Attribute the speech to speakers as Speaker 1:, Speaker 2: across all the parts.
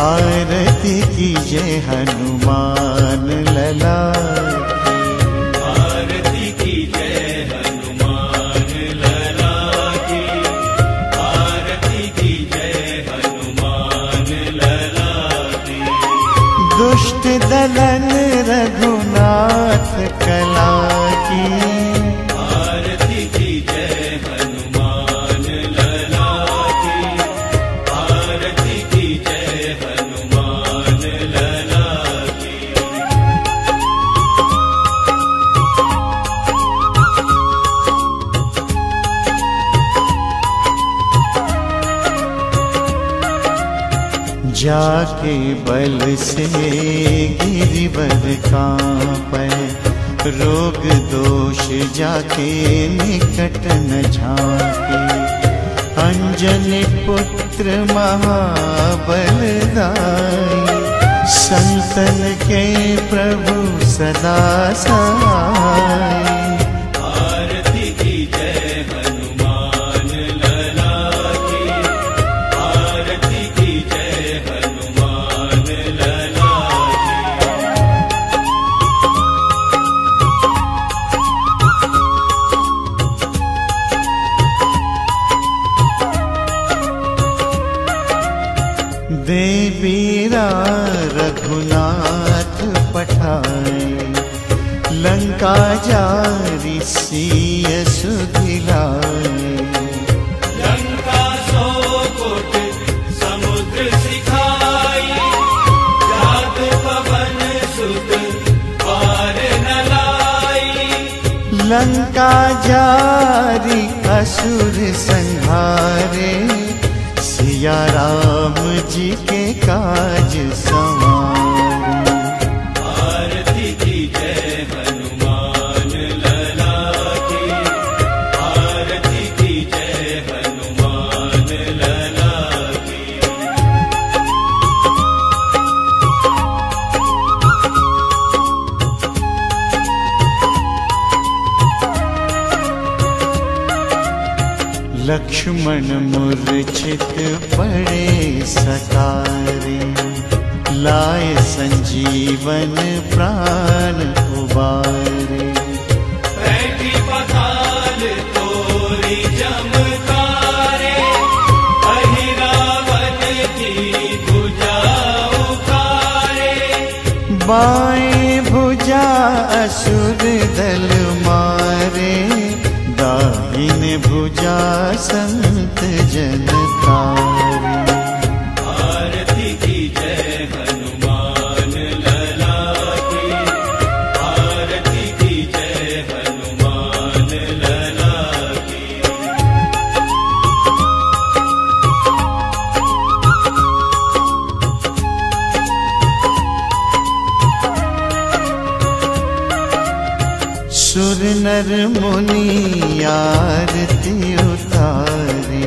Speaker 1: आरती की जय हनुमान लला।
Speaker 2: आरती की जय हनुमान लला की। आरती की जय हनुमान लला की।
Speaker 1: दुष्ट दलन रघुनाथ कला जाके बल से गिरिवर कांपै। रोग दोष जाके निकट न झांके। अंजन पुत्र महाबलदाई संतन के प्रभु सदा सहाय देवीरा रघुनाथ पठाए लंका जारी सिय सुधिलाए
Speaker 2: लंका सो कोट समुद्र सिखाई जात पवन सुत पार न लाई
Speaker 1: लंका जारी असुर संहारे सिया राम जी के काज संवारे लक्ष्मण मूर्छित पड़े सकारे लाए संजीवन प्राण उबारे। बाएँ भुजा असुर दल सुर नर मुनि आरती उतारे।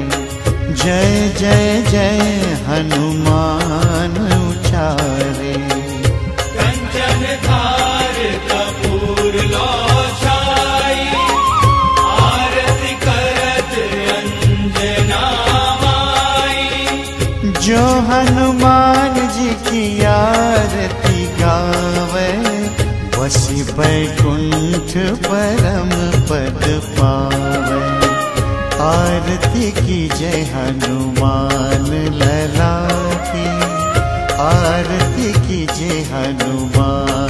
Speaker 1: जय जय जय हनुमान उचारे।
Speaker 2: कंचन थार कपूर लो आरती करत अंजना माई।
Speaker 1: जो हनुमान जी की वसी बैकुंठ परम पद पावे आरती की जय हनुमान लला की आरती की जय हनुमान